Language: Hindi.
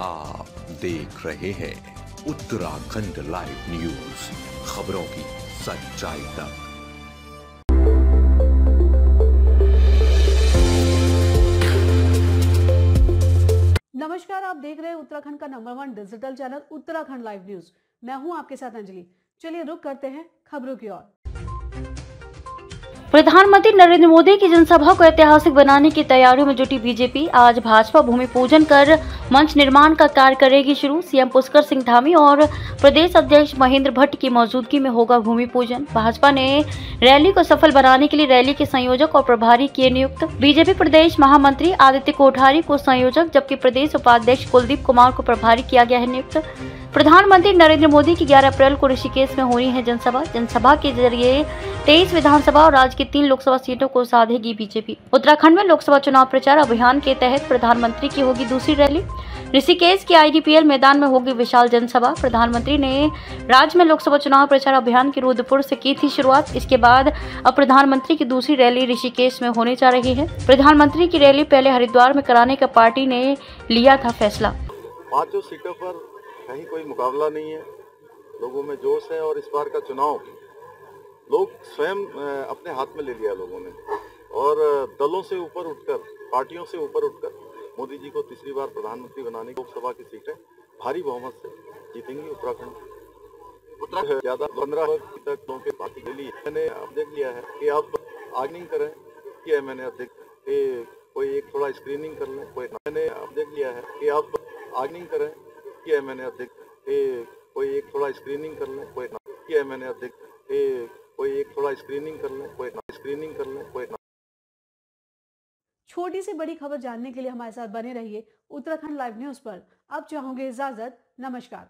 आप देख रहे हैं उत्तराखंड लाइव न्यूज़, खबरों की सच्चाई तक। नमस्कार, आप देख रहे हैं उत्तराखंड का number one digital channel Uttarakhand live news मैं हूँ आपके साथ अंजलि। चलिए रुक करते हैं खबरों की ओर। प्रधानमंत्री नरेंद्र मोदी की जनसभा को ऐतिहासिक बनाने की तैयारियों में जुटी बीजेपी। आज भाजपा भूमि पूजन कर मंच निर्माण का कार्य करेगी शुरू। सीएम पुष्कर सिंह धामी और प्रदेश अध्यक्ष महेंद्र भट्ट की मौजूदगी में होगा भूमि पूजन। भाजपा ने रैली को सफल बनाने के लिए रैली के संयोजक और प्रभारी किए नियुक्त। बीजेपी प्रदेश महामंत्री आदित्य कोठारी को संयोजक, जबकि प्रदेश उपाध्यक्ष कुलदीप कुमार को प्रभारी किया गया है नियुक्त। प्रधानमंत्री नरेंद्र मोदी की 11 अप्रैल को ऋषिकेश में होनी है जनसभा। जनसभा के ज़रिए 23 विधानसभा और राज्य की तीन लोकसभा सीटों को साधेगी बीजेपी। उत्तराखंड में लोकसभा चुनाव प्रचार अभियान के तहत प्रधानमंत्री की होगी दूसरी रैली। ऋषिकेश के आईडीपीएल मैदान में होगी विशाल जनसभा। प्रधानमंत्री ने राज्य में लोकसभा चुनाव प्रचार अभियान की रुद्रपुर से की थी शुरुआत। इसके बाद अब प्रधानमंत्री की दूसरी रैली ऋषिकेश में होने जा रही है। प्रधानमंत्री की रैली पहले हरिद्वार में कराने का पार्टी ने लिया था फैसला। पाँचों सीटों पर कहीं कोई मुकाबला नहीं है। लोगों में जोश है और इस बार का चुनाव लोग स्वयं अपने हाथ में ले लिया लोगों ने। और दलों से ऊपर उठकर, पार्टियों से ऊपर उठकर मोदी जी को तीसरी बार प्रधानमंत्री बनाने की लोकसभा की सीटें भारी बहुमत से जीतेंगी उत्तराखंड। उत्तराखंड ज़्यादा पंद्रह तक लोगों के पार्टी के लिए मैंने अब देख लिया है कि आप आगे करें, किया है मैंने अब देख कोई एक थोड़ा स्क्रीनिंग कर लें, कोई मैंने अब देख लिया है कि आप आगे करें किया है मैंने कि कोई एक थोड़ा स्क्रीनिंग कर लें, कोई किया है मैंने कि कोई एक थोड़ा स्क्रीनिंग कर लें, कोई स्क्रीनिंग कर लें, कोई छोटी से बड़ी खबर जानने के लिए हमारे साथ बने रहिए उत्तराखंड लाइव न्यूज़ पर। अब चाहोगे इजाज़त, नमस्कार।